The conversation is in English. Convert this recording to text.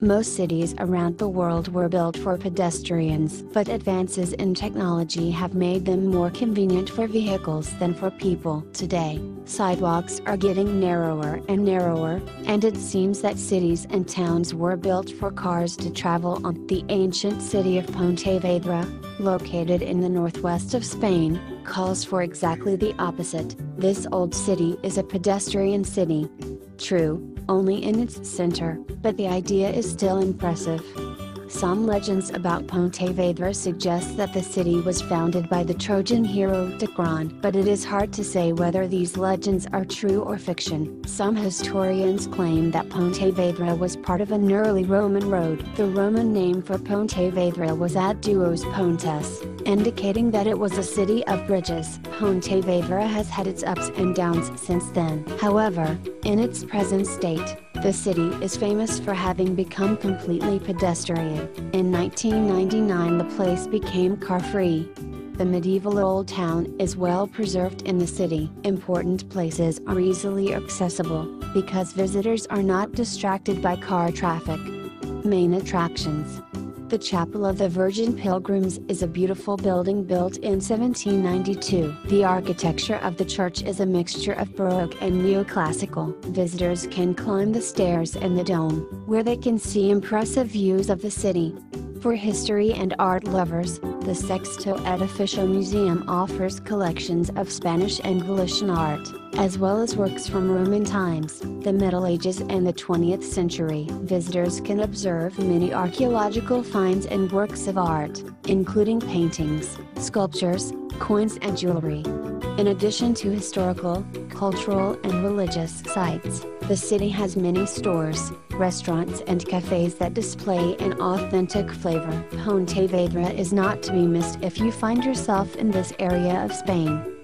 Most cities around the world were built for pedestrians, but advances in technology have made them more convenient for vehicles than for people. Today, sidewalks are getting narrower and narrower, and it seems that cities and towns were built for cars to travel on. The ancient city of Pontevedra, located in the northwest of Spain, calls for exactly the opposite. This old city is a pedestrian city. True, only in its center, but the idea is still impressive. Some legends about Pontevedra suggest that the city was founded by the Trojan hero Dacron, but it is hard to say whether these legends are true or fiction. Some historians claim that Pontevedra was part of an early Roman road. The Roman name for Pontevedra was Ad Duos Pontes, indicating that it was a city of bridges. Pontevedra has had its ups and downs since then. However, in its present state, the city is famous for having become completely pedestrian. In 1999 the place became car-free. The medieval old town is well preserved in the city. Important places are easily accessible, because visitors are not distracted by car traffic. Main attractions the Chapel of the Virgin Pilgrims is a beautiful building built in 1792. The architecture of the church is a mixture of Baroque and Neoclassical. Visitors can climb the stairs and the dome, where they can see impressive views of the city. For history and art lovers, the Sexto Edificio Museum offers collections of Spanish and Galician art, as well as works from Roman times, the Middle Ages and the 20th century. Visitors can observe many archaeological finds and works of art, including paintings, sculptures, coins and jewelry. In addition to historical, cultural and religious sites, the city has many stores, restaurants and cafes that display an authentic flavor. Pontevedra is not to be missed if you find yourself in this area of Spain.